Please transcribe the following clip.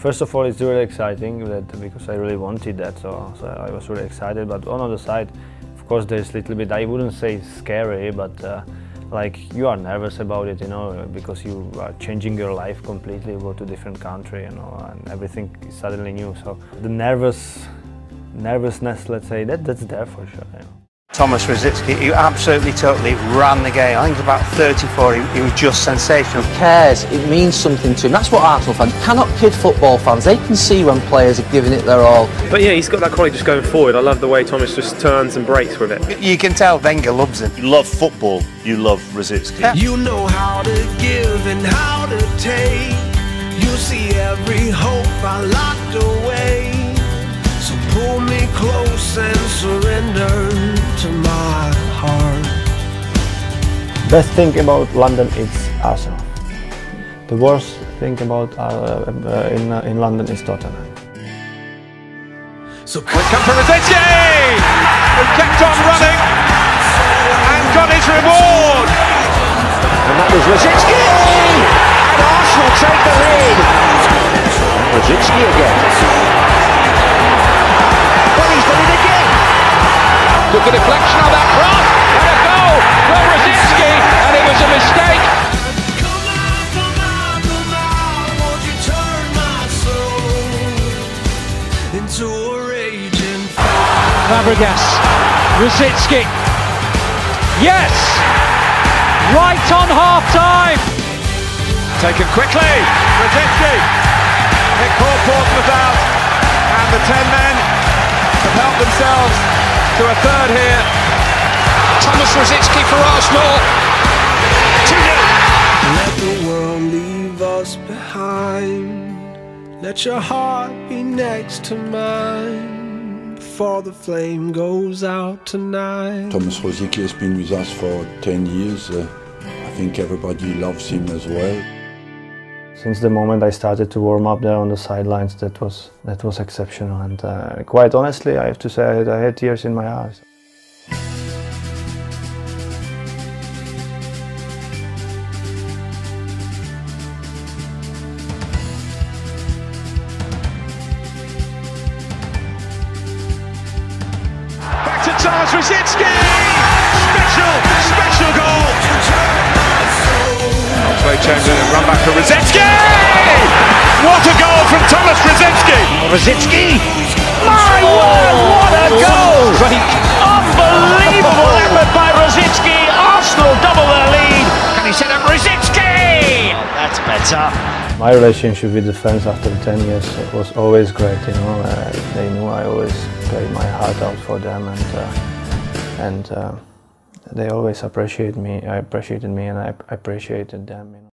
First of all, it's really exciting that because I really wanted that, so, so I was really excited. But on the other side, of course, there's a little bit. I wouldn't say scary, but uh, like you are nervous about it, you know, because you are changing your life completely, go to different country, you know, and everything is suddenly new. So the nervous, nervousness, let's say, that that's there for sure. You know. Tomas Rosicky, he absolutely totally ran the game. I think about 34, he, he was just sensational. cares, it means something to him. That's what Arsenal fans cannot kid football fans. They can see when players are giving it their all. But yeah, he's got that quality just going forward. I love the way Tomas just turns and breaks with it. You can tell Wenger loves him. You love football, you love Rosicky. You know how to give and how to take. You see every hope I locked Best thing about London is Arsenal. The worst thing about uh, uh, in, uh, in London is Tottenham. So Come from Rosicky! Who kept on running and got his reward! And that was Rosicky! And Arsenal take the lead. Rosicky again. But he's done it again. Took a deflection Fabregas, Rosicky. Yes! Right on half time! Taken quickly, Rosicky. It caught Portsmouth out and the 10 men have helped themselves to a third here. Tomas Rosicky for Arsenal. 2 Let the world leave us behind. Let your heart be next to mine before the flame goes out tonight. Tomas Rosicky has been with us for 10 years. Uh, I think everybody loves him as well. Since the moment I started to warm up there on the sidelines, that was that was exceptional. And uh, quite honestly, I have to say, I had, I had tears in my eyes. Back Rosicky! Special, special goal! Oxlade Chamberlain and run back to Rosicky! What a goal from Tomas Rosicky! Rosicky! My word, what a goal! Unbelievable effort by Rosicky. Arsenal double their lead. And he set up Rosicky! That's better. My relationship with the fans after 10 years was always great. You know, uh, they knew I always played my heart out for them, and uh, and uh, they always appreciate me. I appreciated me, and I appreciated them. You know.